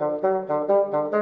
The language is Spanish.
Dun dun